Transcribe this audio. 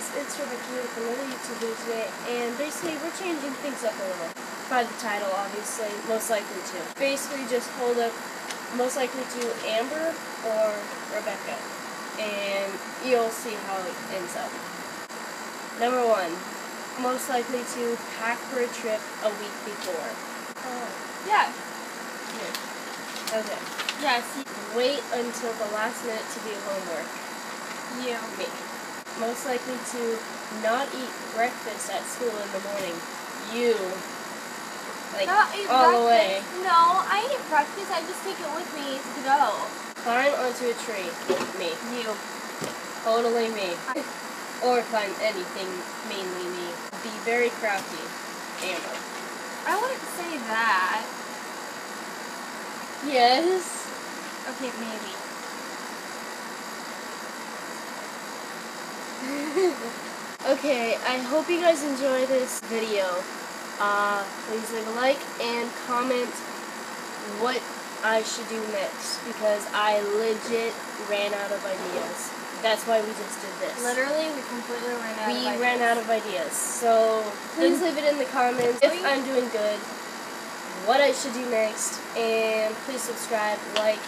guys, it's Rebecca here with another YouTube video today, and basically we're changing things up a little. By the title, obviously, most likely to. Basically just hold up most likely to Amber or Rebecca, and you'll see how it ends up. Number one, most likely to pack for a trip a week before. Oh. Yeah. Okay. Yeah, see, Wait until the last minute to do homework. you. Me. Most likely to not eat breakfast at school in the morning. You. Like, all the way. No, I eat breakfast. I just take it with me to go. Climb onto a tree. Me. You. Totally me. or climb anything, mainly me. Be very crafty. Amber. I wouldn't say that. Yes. Okay, maybe. okay, I hope you guys enjoy this video. Uh, please leave a like and comment what I should do next because I legit ran out of ideas. That's why we just did this. Literally, we completely ran out we of ran out of ideas. So please leave it in the comments if I'm doing good, what I should do next, and please subscribe, like,